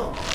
kill.